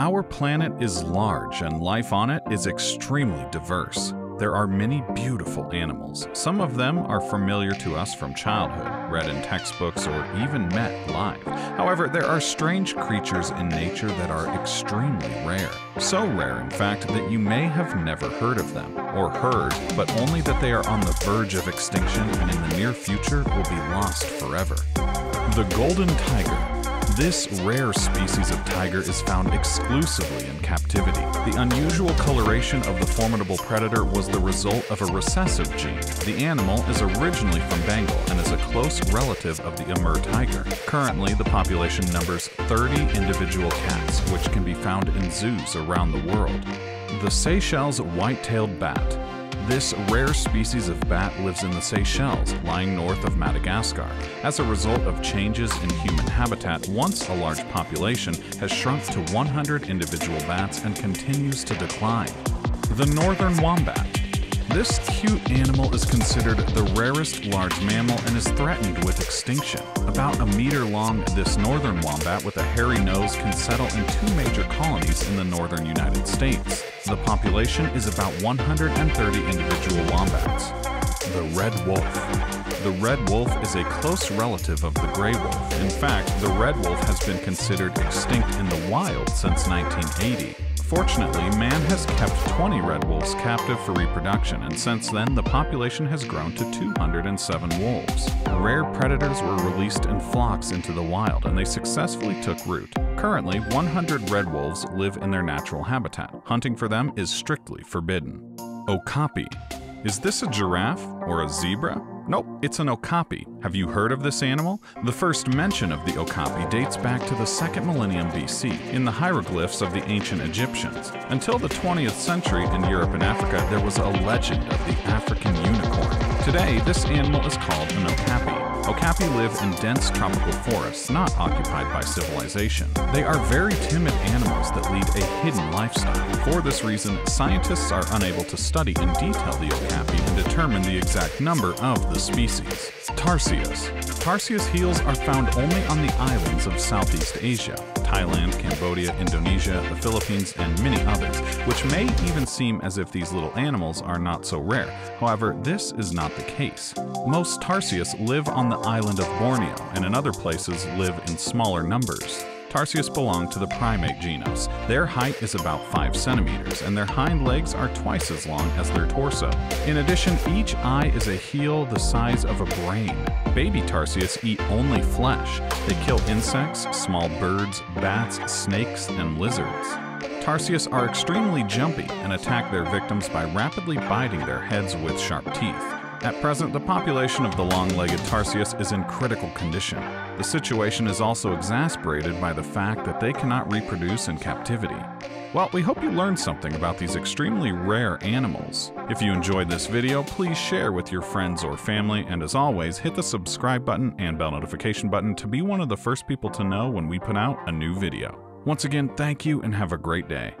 Our planet is large and life on it is extremely diverse. There are many beautiful animals. Some of them are familiar to us from childhood, read in textbooks, or even met live. However, there are strange creatures in nature that are extremely rare. So rare, in fact, that you may have never heard of them, or heard, but only that they are on the verge of extinction and in the near future will be lost forever. The golden tiger this rare species of tiger is found exclusively in captivity. The unusual coloration of the formidable predator was the result of a recessive gene. The animal is originally from Bengal and is a close relative of the Amur tiger. Currently, the population numbers 30 individual cats, which can be found in zoos around the world. The Seychelles white-tailed bat this rare species of bat lives in the Seychelles, lying north of Madagascar. As a result of changes in human habitat, once a large population has shrunk to 100 individual bats and continues to decline. The northern wombat. This cute animal is considered the rarest large mammal and is threatened with extinction. About a meter long, this northern wombat with a hairy nose can settle in two major colonies in the northern United States. The population is about 130 individual wombats. The red wolf. The red wolf is a close relative of the gray wolf. In fact, the red wolf has been considered extinct in the wild since 1980. Fortunately, man has kept 20 red wolves captive for reproduction, and since then the population has grown to 207 wolves. Rare predators were released in flocks into the wild, and they successfully took root. Currently, 100 red wolves live in their natural habitat. Hunting for them is strictly forbidden. Okapi. Is this a giraffe or a zebra? Nope, it's an okapi. Have you heard of this animal? The first mention of the okapi dates back to the 2nd millennium BC in the hieroglyphs of the ancient Egyptians. Until the 20th century in Europe and Africa, there was a legend of the African unicorn. Today, this animal is called an okapi. Okapi live in dense tropical forests not occupied by civilization. They are very timid animals that lead a hidden lifestyle. For this reason, scientists are unable to study in detail the okapi and determine the exact number of the species. Tarsius. Tarsius heels are found only on the islands of Southeast Asia. Thailand, Cambodia, Indonesia, the Philippines, and many others, which may even seem as if these little animals are not so rare. However, this is not the case. Most Tarsius live on the island of Borneo, and in other places live in smaller numbers. Tarsius belong to the primate genus. Their height is about 5 centimeters, and their hind legs are twice as long as their torso. In addition, each eye is a heel the size of a brain. Baby Tarsius eat only flesh. They kill insects, small birds, bats, snakes, and lizards. Tarsius are extremely jumpy and attack their victims by rapidly biting their heads with sharp teeth. At present, the population of the long-legged Tarsius is in critical condition. The situation is also exasperated by the fact that they cannot reproduce in captivity. Well, we hope you learned something about these extremely rare animals. If you enjoyed this video, please share with your friends or family, and as always, hit the subscribe button and bell notification button to be one of the first people to know when we put out a new video. Once again, thank you and have a great day.